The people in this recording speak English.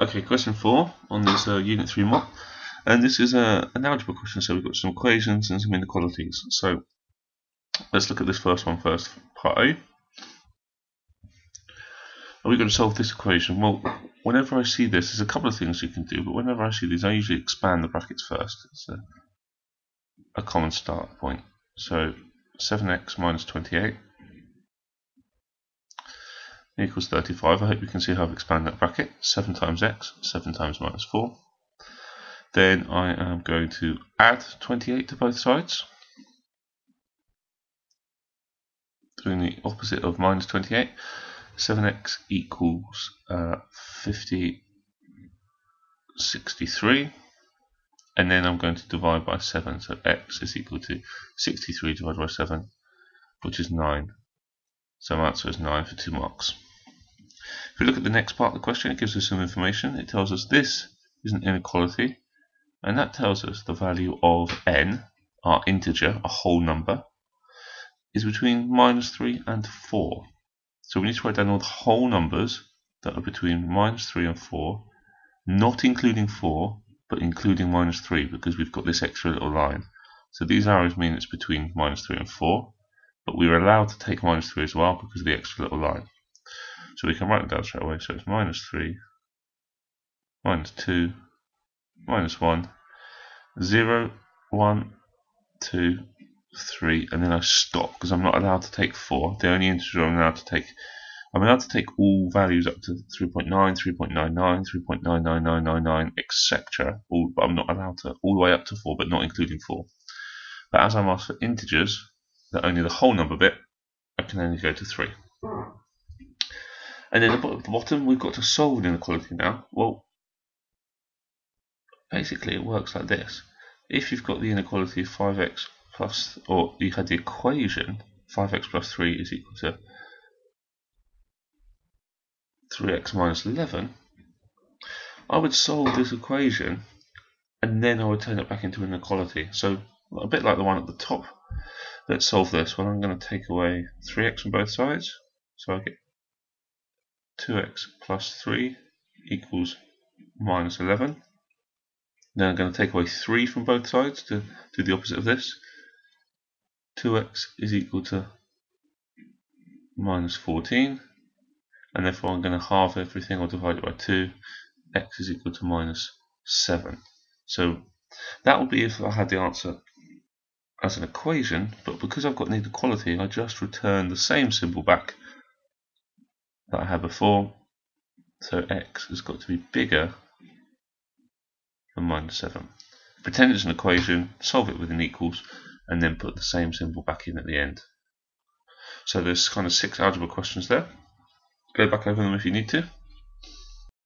Okay, question four on this uh, Unit 3 mock. And this is a, an algebra question, so we've got some equations and some inequalities. So let's look at this first one first, part A. Are we going to solve this equation? Well, whenever I see this, there's a couple of things you can do, but whenever I see these, I usually expand the brackets first. It's a, a common start point. So 7x minus 28 equals 35. I hope you can see how I've expanded that bracket. 7 times x, 7 times minus 4. Then I am going to add 28 to both sides. Doing the opposite of minus 28. 7x equals uh, 50, 63. And then I'm going to divide by 7. So x is equal to 63 divided by 7, which is 9. So my answer is 9 for 2 marks. If we look at the next part of the question, it gives us some information. It tells us this is an inequality, and that tells us the value of n, our integer, a whole number, is between minus 3 and 4. So we need to write down all the whole numbers that are between minus 3 and 4, not including 4, but including minus 3, because we've got this extra little line. So these arrows mean it's between minus 3 and 4, but we're allowed to take minus 3 as well because of the extra little line. So we can write it down straight away. So it's minus 3, minus 2, minus 1, 0, 1, 2, 3, and then I stop because I'm not allowed to take 4. The only integer I'm allowed to take, I'm allowed to take all values up to 3.9, 3.99, 3.99999, etc. All, But I'm not allowed to all the way up to 4, but not including 4. But as I'm asked for integers, that only the whole number bit, I can only go to 3. And then at the bottom, we've got to solve an inequality now. Well, basically it works like this. If you've got the inequality of 5x plus, or you had the equation 5x plus 3 is equal to 3x minus 11, I would solve this equation and then I would turn it back into an inequality. So a bit like the one at the top. Let's solve this. Well, I'm going to take away 3x on both sides. So I get 2x plus 3 equals minus 11. Then I'm going to take away 3 from both sides to do the opposite of this. 2x is equal to minus 14 and therefore I'm going to halve everything or divide it by 2 x is equal to minus 7 so that would be if I had the answer as an equation but because I've got an inequality I just return the same symbol back that I had before. So x has got to be bigger than minus 7. Pretend it's an equation, solve it with an equals, and then put the same symbol back in at the end. So there's kind of six algebra questions there. Go back over them if you need to.